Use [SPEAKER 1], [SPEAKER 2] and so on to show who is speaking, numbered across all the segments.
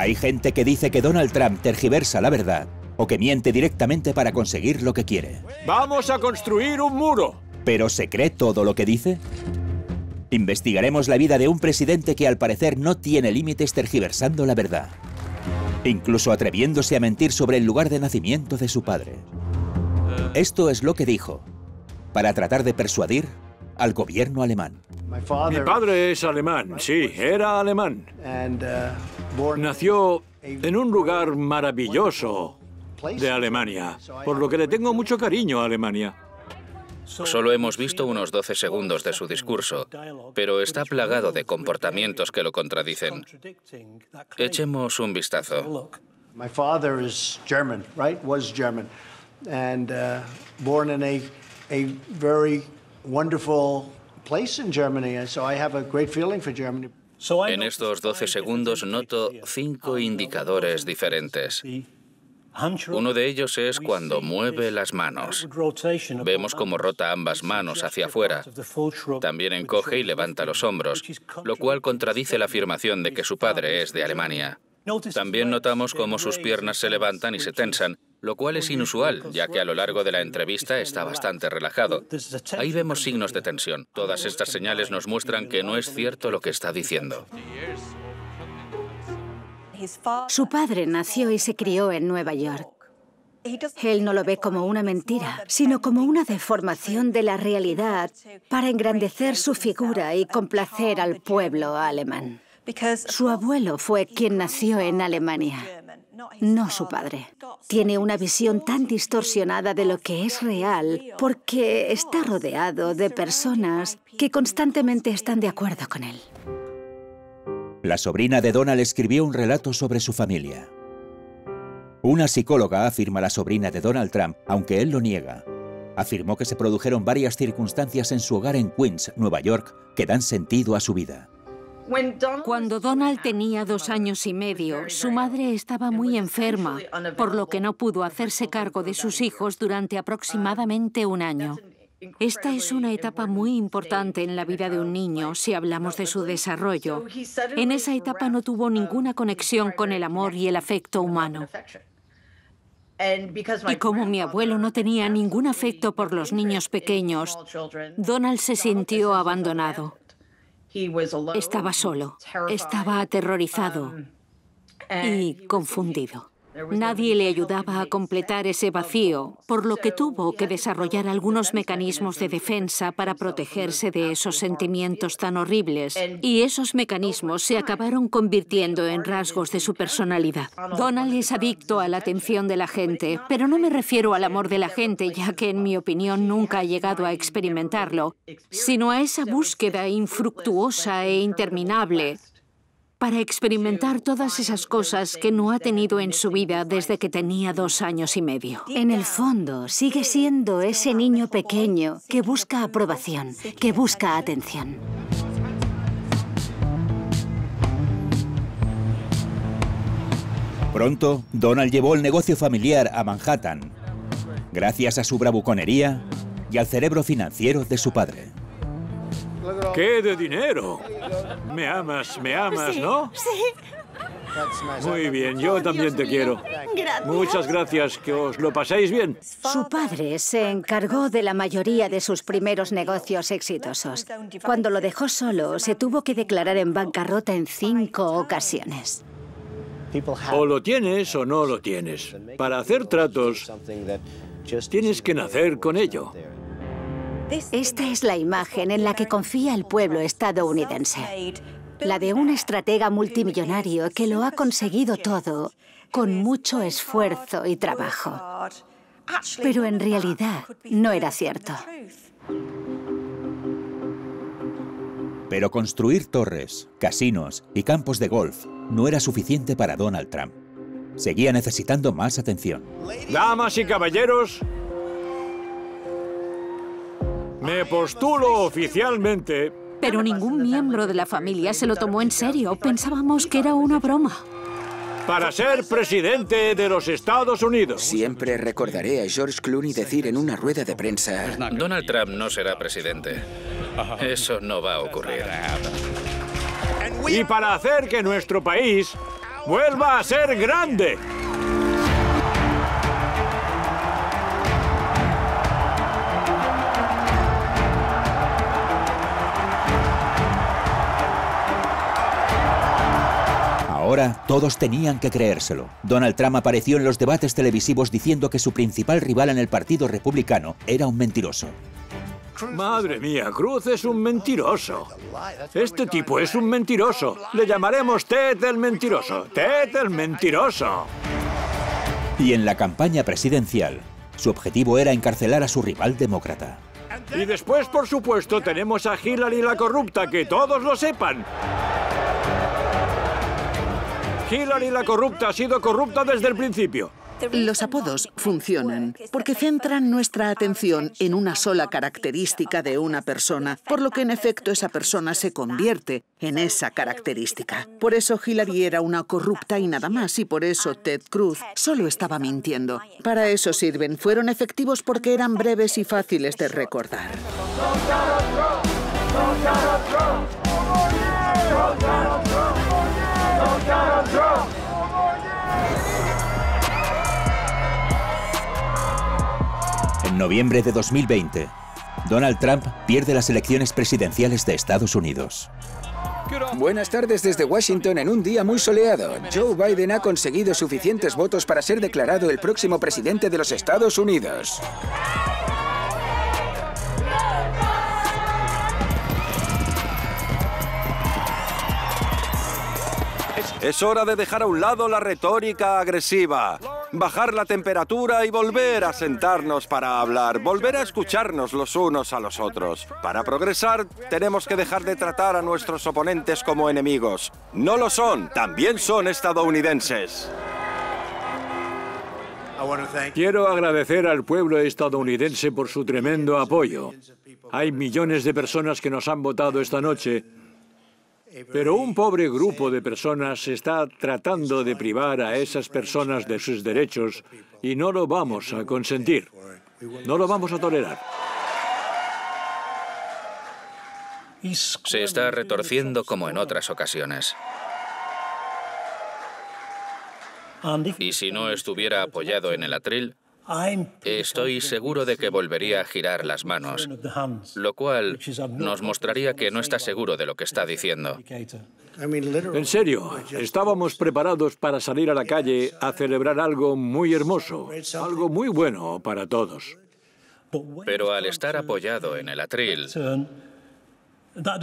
[SPEAKER 1] Hay gente que dice que Donald Trump tergiversa la verdad o que miente directamente para conseguir lo que quiere.
[SPEAKER 2] Vamos a construir un muro.
[SPEAKER 1] ¿Pero se cree todo lo que dice? Investigaremos la vida de un presidente que al parecer no tiene límites tergiversando la verdad, incluso atreviéndose a mentir sobre el lugar de nacimiento de su padre. Esto es lo que dijo, para tratar de persuadir al gobierno alemán.
[SPEAKER 2] Mi padre es alemán, sí, era alemán. Nació en un lugar maravilloso de Alemania, por lo que le tengo mucho cariño a Alemania.
[SPEAKER 3] Solo hemos visto unos 12 segundos de su discurso, pero está plagado de comportamientos que lo contradicen. Echemos un vistazo.
[SPEAKER 4] My father is German, right? Was German, and uh, born in a a very wonderful place in Germany, so I have a great feeling for Germany.
[SPEAKER 3] En estos 12 segundos noto cinco indicadores diferentes. Uno de ellos es cuando mueve las manos. Vemos cómo rota ambas manos hacia afuera. También encoge y levanta los hombros, lo cual contradice la afirmación de que su padre es de Alemania. También notamos cómo sus piernas se levantan y se tensan, lo cual es inusual, ya que a lo largo de la entrevista está bastante relajado. Ahí vemos signos de tensión. Todas estas señales nos muestran que no es cierto lo que está diciendo.
[SPEAKER 5] Su padre nació y se crió en Nueva York. Él no lo ve como una mentira, sino como una deformación de la realidad para engrandecer su figura y complacer al pueblo alemán. Su abuelo fue quien nació en Alemania, no su padre. Tiene una visión tan distorsionada de lo que es real porque está rodeado de personas que constantemente están de acuerdo con él.
[SPEAKER 1] La sobrina de Donald escribió un relato sobre su familia. Una psicóloga afirma la sobrina de Donald Trump, aunque él lo niega. Afirmó que se produjeron varias circunstancias en su hogar en Queens, Nueva York, que dan sentido a su vida.
[SPEAKER 6] Cuando Donald tenía dos años y medio, su madre estaba muy enferma, por lo que no pudo hacerse cargo de sus hijos durante aproximadamente un año. Esta es una etapa muy importante en la vida de un niño si hablamos de su desarrollo. En esa etapa no tuvo ninguna conexión con el amor y el afecto humano. Y como mi abuelo no tenía ningún afecto por los niños pequeños, Donald se sintió abandonado. Estaba solo, estaba aterrorizado y confundido. Nadie le ayudaba a completar ese vacío, por lo que tuvo que desarrollar algunos mecanismos de defensa para protegerse de esos sentimientos tan horribles. Y esos mecanismos se acabaron convirtiendo en rasgos de su personalidad. Donald es adicto a la atención de la gente, pero no me refiero al amor de la gente, ya que en mi opinión nunca ha llegado a experimentarlo, sino a esa búsqueda infructuosa e interminable para experimentar todas esas cosas que no ha tenido en su vida desde que tenía dos años y medio.
[SPEAKER 5] En el fondo, sigue siendo ese niño pequeño que busca aprobación, que busca atención.
[SPEAKER 1] Pronto, Donald llevó el negocio familiar a Manhattan, gracias a su bravuconería y al cerebro financiero de su padre.
[SPEAKER 2] ¡Qué de dinero! Me amas, me amas, ¿no?
[SPEAKER 5] Sí.
[SPEAKER 2] Muy bien, yo también te quiero.
[SPEAKER 5] Gracias.
[SPEAKER 2] Muchas gracias, que os lo paséis bien.
[SPEAKER 5] Su padre se encargó de la mayoría de sus primeros negocios exitosos. Cuando lo dejó solo, se tuvo que declarar en bancarrota en cinco ocasiones.
[SPEAKER 2] O lo tienes o no lo tienes. Para hacer tratos, tienes que nacer con ello.
[SPEAKER 5] Esta es la imagen en la que confía el pueblo estadounidense. La de un estratega multimillonario que lo ha conseguido todo con mucho esfuerzo y trabajo. Pero en realidad no era cierto.
[SPEAKER 1] Pero construir torres, casinos y campos de golf no era suficiente para Donald Trump. Seguía necesitando más atención.
[SPEAKER 2] Damas y caballeros, me postulo oficialmente
[SPEAKER 6] Pero ningún miembro de la familia se lo tomó en serio. Pensábamos que era una broma.
[SPEAKER 2] para ser presidente de los Estados Unidos.
[SPEAKER 7] Siempre recordaré a George Clooney decir en una rueda de prensa...
[SPEAKER 3] Donald Trump no será presidente. Eso no va a ocurrir.
[SPEAKER 2] Y para hacer que nuestro país vuelva a ser grande.
[SPEAKER 1] Ahora todos tenían que creérselo. Donald Trump apareció en los debates televisivos diciendo que su principal rival en el Partido Republicano era un mentiroso.
[SPEAKER 2] Madre mía, Cruz es un mentiroso. Este tipo es un mentiroso. Le llamaremos Ted el mentiroso. Ted el mentiroso.
[SPEAKER 1] Y en la campaña presidencial, su objetivo era encarcelar a su rival demócrata.
[SPEAKER 2] Y después, por supuesto, tenemos a Hillary la corrupta, que todos lo sepan. Hillary la corrupta ha sido corrupta desde el principio.
[SPEAKER 8] Los apodos funcionan porque centran nuestra atención en una sola característica de una persona, por lo que en efecto esa persona se convierte en esa característica. Por eso Hillary era una corrupta y nada más, y por eso Ted Cruz solo estaba mintiendo. Para eso sirven, fueron efectivos porque eran breves y fáciles de recordar.
[SPEAKER 1] En noviembre de 2020, Donald Trump pierde las elecciones presidenciales de Estados Unidos.
[SPEAKER 7] Buenas tardes desde Washington en un día muy soleado. Joe Biden ha conseguido suficientes votos para ser declarado el próximo presidente de los Estados Unidos.
[SPEAKER 9] Es hora de dejar a un lado la retórica agresiva, bajar la temperatura y volver a sentarnos para hablar, volver a escucharnos los unos a los otros. Para progresar, tenemos que dejar de tratar a nuestros oponentes como enemigos. No lo son, también son estadounidenses.
[SPEAKER 2] Quiero agradecer al pueblo estadounidense por su tremendo apoyo. Hay millones de personas que nos han votado esta noche pero un pobre grupo de personas está tratando de privar a esas personas de sus derechos y no lo vamos a consentir. No lo vamos a tolerar.
[SPEAKER 3] Se está retorciendo como en otras ocasiones. Y si no estuviera apoyado en el atril, Estoy seguro de que volvería a girar las manos, lo cual nos mostraría que no está seguro de lo que está diciendo.
[SPEAKER 2] En serio, estábamos preparados para salir a la calle a celebrar algo muy hermoso, algo muy bueno para todos.
[SPEAKER 3] Pero al estar apoyado en el atril,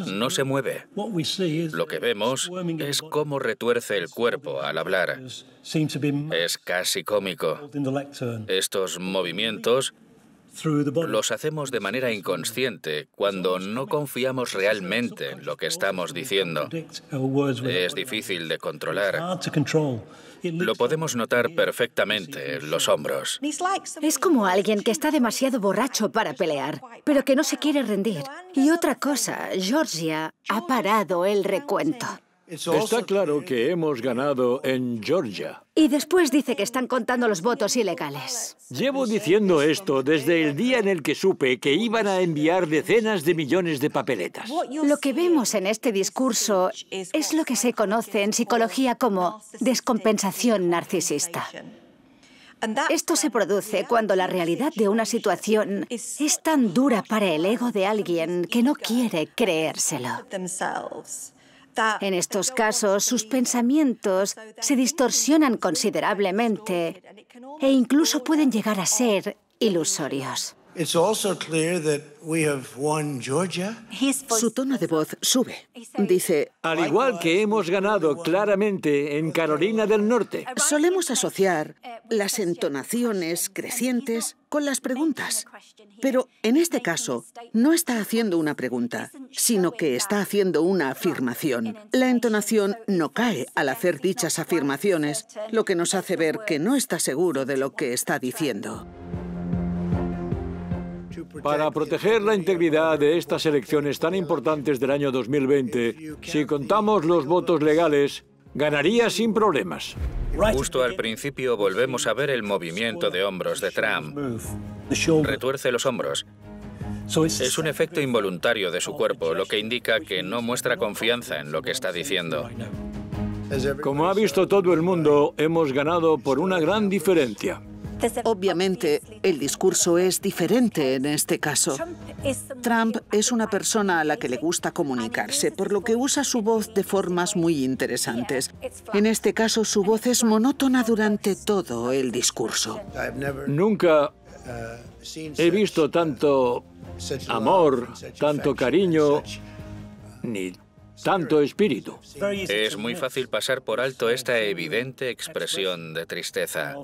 [SPEAKER 3] no se mueve. Lo que vemos es cómo retuerce el cuerpo al hablar. Es casi cómico. Estos movimientos los hacemos de manera inconsciente cuando no confiamos realmente en lo que estamos diciendo. Es difícil de controlar. Lo podemos notar perfectamente en los hombros.
[SPEAKER 5] Es como alguien que está demasiado borracho para pelear, pero que no se quiere rendir. Y otra cosa, Georgia ha parado el recuento.
[SPEAKER 2] Está claro que hemos ganado en Georgia.
[SPEAKER 5] Y después dice que están contando los votos ilegales.
[SPEAKER 2] Llevo diciendo esto desde el día en el que supe que iban a enviar decenas de millones de papeletas.
[SPEAKER 5] Lo que vemos en este discurso es lo que se conoce en psicología como descompensación narcisista. Esto se produce cuando la realidad de una situación es tan dura para el ego de alguien que no quiere creérselo. En estos casos, sus pensamientos se distorsionan considerablemente e incluso pueden llegar a ser ilusorios.
[SPEAKER 8] Su tono de voz sube. Dice,
[SPEAKER 2] Al igual que hemos ganado claramente en Carolina del Norte.
[SPEAKER 8] Solemos asociar las entonaciones crecientes con las preguntas. Pero en este caso, no está haciendo una pregunta, sino que está haciendo una afirmación. La entonación no cae al hacer dichas afirmaciones, lo que nos hace ver que no está seguro de lo que está diciendo.
[SPEAKER 2] Para proteger la integridad de estas elecciones tan importantes del año 2020, si contamos los votos legales, ganaría sin problemas.
[SPEAKER 3] Justo al principio volvemos a ver el movimiento de hombros de Trump. Retuerce los hombros. Es un efecto involuntario de su cuerpo, lo que indica que no muestra confianza en lo que está diciendo.
[SPEAKER 2] Como ha visto todo el mundo, hemos ganado por una gran diferencia.
[SPEAKER 8] Obviamente, el discurso es diferente en este caso. Trump es una persona a la que le gusta comunicarse, por lo que usa su voz de formas muy interesantes. En este caso, su voz es monótona durante todo el discurso.
[SPEAKER 2] Nunca he visto tanto amor, tanto cariño, ni tanto espíritu.
[SPEAKER 3] Es muy fácil pasar por alto esta evidente expresión de tristeza.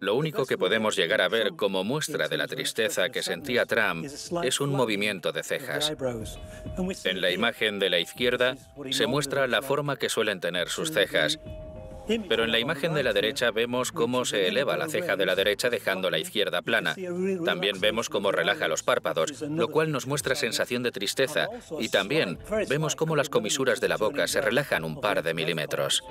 [SPEAKER 3] Lo único que podemos llegar a ver como muestra de la tristeza que sentía Trump es un movimiento de cejas. En la imagen de la izquierda se muestra la forma que suelen tener sus cejas. Pero en la imagen de la derecha vemos cómo se eleva la ceja de la derecha dejando la izquierda plana. También vemos cómo relaja los párpados, lo cual nos muestra sensación de tristeza. Y también vemos cómo las comisuras de la boca se relajan un par de milímetros.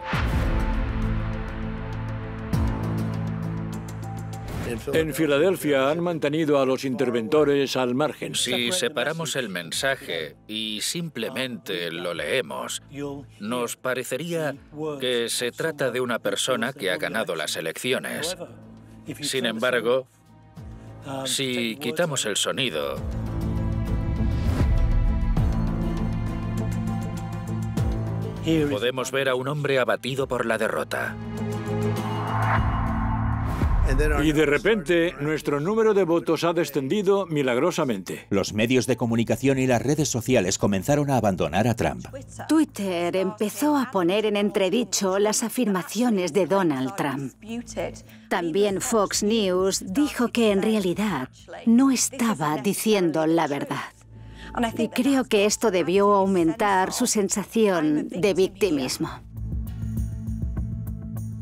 [SPEAKER 2] En Filadelfia han mantenido a los interventores al margen.
[SPEAKER 3] Si separamos el mensaje y simplemente lo leemos, nos parecería que se trata de una persona que ha ganado las elecciones. Sin embargo, si quitamos el sonido, podemos ver a un hombre abatido por la derrota.
[SPEAKER 2] Y de repente, nuestro número de votos ha descendido milagrosamente.
[SPEAKER 1] Los medios de comunicación y las redes sociales comenzaron a abandonar a Trump.
[SPEAKER 5] Twitter empezó a poner en entredicho las afirmaciones de Donald Trump. También Fox News dijo que en realidad no estaba diciendo la verdad. Y creo que esto debió aumentar su sensación de victimismo.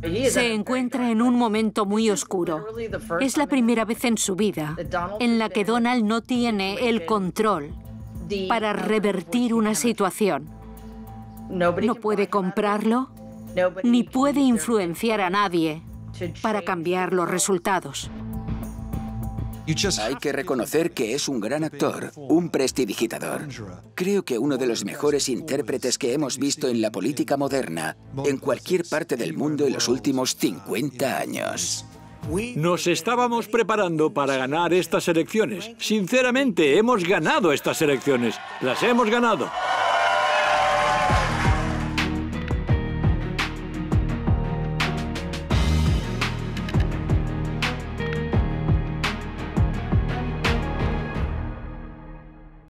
[SPEAKER 6] Se encuentra en un momento muy oscuro. Es la primera vez en su vida en la que Donald no tiene el control para revertir una situación. No puede comprarlo, ni puede influenciar a nadie para cambiar los resultados.
[SPEAKER 7] Hay que reconocer que es un gran actor, un prestidigitador. Creo que uno de los mejores intérpretes que hemos visto en la política moderna, en cualquier parte del mundo en los últimos 50 años.
[SPEAKER 2] Nos estábamos preparando para ganar estas elecciones. Sinceramente, hemos ganado estas elecciones. Las hemos ganado.